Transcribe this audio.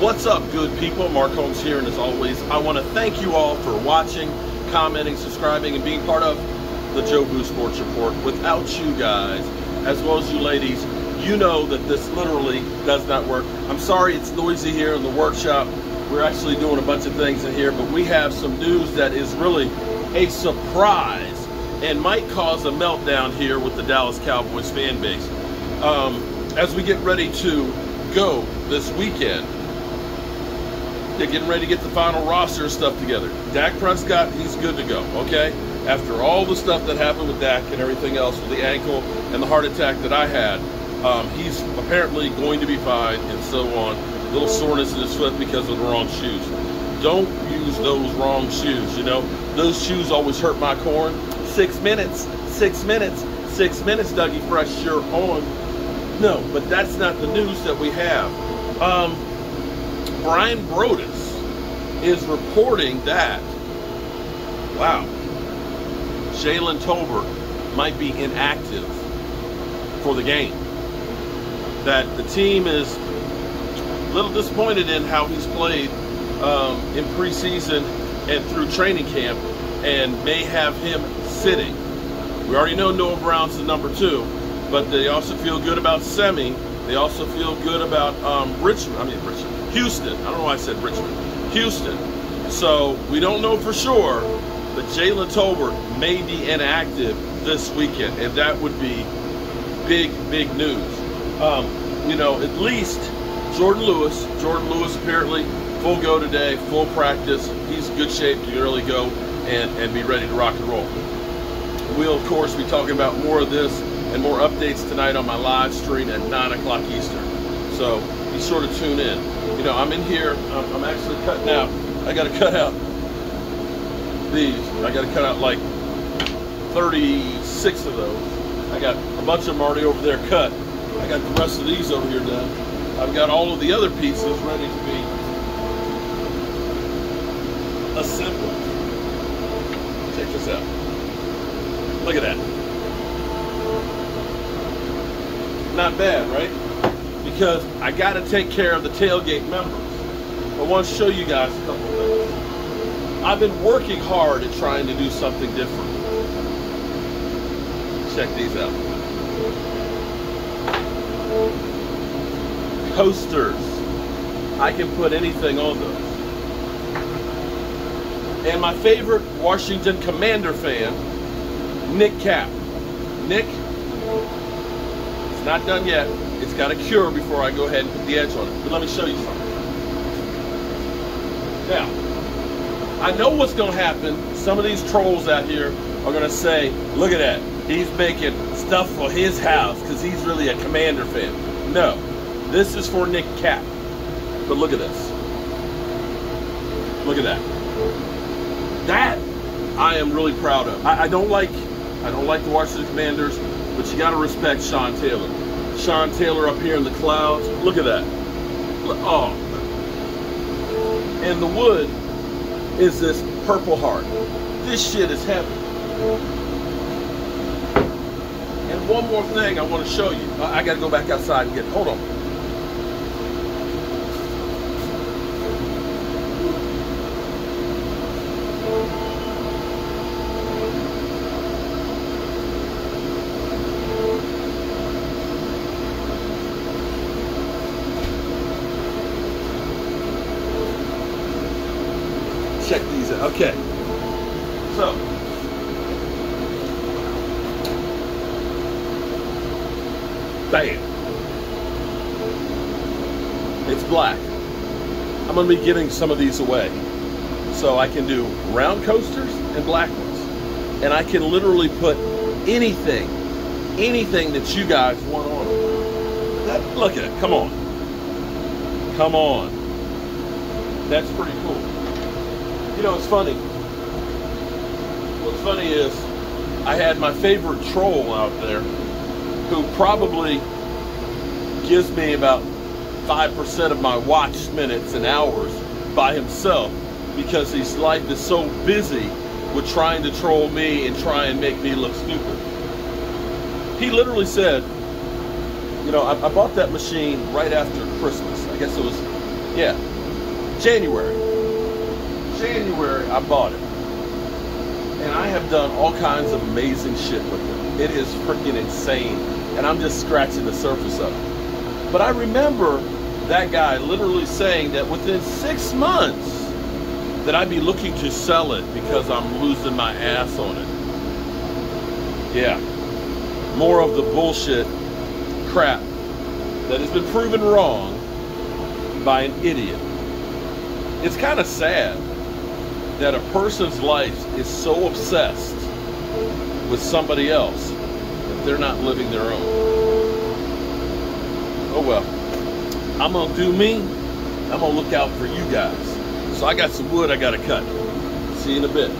What's up, good people? Mark Holmes here, and as always, I want to thank you all for watching, commenting, subscribing, and being part of the Joe Boo Sports Report. Without you guys, as well as you ladies, you know that this literally does not work. I'm sorry it's noisy here in the workshop. We're actually doing a bunch of things in here, but we have some news that is really a surprise and might cause a meltdown here with the Dallas Cowboys fan base. Um, as we get ready to go this weekend, they're getting ready to get the final roster stuff together. Dak Prescott, he's good to go, okay? After all the stuff that happened with Dak and everything else with the ankle and the heart attack that I had, um, he's apparently going to be fine and so on. A little soreness in his foot because of the wrong shoes. Don't use those wrong shoes, you know? Those shoes always hurt my corn. Six minutes, six minutes, six minutes, Dougie Fresh, you're on. No, but that's not the news that we have. Um, Bryan Broaddus is reporting that, wow, Jalen Tolbert might be inactive for the game. That the team is a little disappointed in how he's played um, in preseason and through training camp and may have him sitting. We already know Noah Brown's the number two, but they also feel good about Simi. They also feel good about um, Richmond. I mean, Richmond. Houston. I don't know why I said Richmond. Houston. So we don't know for sure, but Jalen Tolbert may be inactive this weekend, and that would be big, big news. Um, you know, at least Jourdan Lewis. Jourdan Lewis apparently full go today, full practice. He's in good shape to really go and, and be ready to rock and roll. We'll, of course, be talking about more of this and more updates tonight on my live stream at 9 o'clock Eastern. So be sure to tune in. You know, I'm in here. I'm, I'm actually cutting out. I got to cut out these. I got to cut out like 36 of those. I got a bunch of them already over there cut. I got the rest of these over here done. I've got all of the other pieces ready to be assembled. Check this out. Look at that. Not bad, right? because I got to take care of the tailgate members. I want to show you guys a couple things. I've been working hard at trying to do something different. Check these out. Coasters. I can put anything on those. And my favorite Washington Commander fan, Nick Cap. Nick, not done yet. It's got to cure before I go ahead and put the edge on it. But let me show you something. Now, I know what's going to happen. Some of these trolls out here are going to say, look at that. He's making stuff for his house because he's really a commander fan. No, this is for Nick Cap. But look at this. Look at that. That I am really proud of. I, I don't like I don't like the Washington Commanders, but you got to respect Sean Taylor. Sean Taylor up here in the clouds. Look at that. Oh. And the wood is this purple heart. This shit is heavy. And one more thing I want to show you. I got to go back outside and get, hold on. Check these out. Okay. So. Bam. It's black. I'm going to be giving some of these away. So I can do round coasters and black ones. And I can literally put anything, anything that you guys want on them. Look at it. Come on. Come on. That's pretty cool. You know, it's funny. What's funny is I had my favorite troll out there who probably gives me about 5% of my watch minutes and hours by himself because his life is so busy with trying to troll me and try and make me look stupid. He literally said, you know, I, I bought that machine right after Christmas. I guess it was Yeah, January. January, I bought it. And I have done all kinds of amazing shit with it. It is freaking insane. And I'm just scratching the surface of it. But I remember that guy literally saying that within six months that I'd be looking to sell it because I'm losing my ass on it. Yeah. More of the bullshit crap that has been proven wrong by an idiot. It's kind of sad that a person's life is so obsessed with somebody else that they're not living their own. Oh well. I'm gonna do me. I'm gonna look out for you guys. So I got some wood I gotta cut. See you in a bit.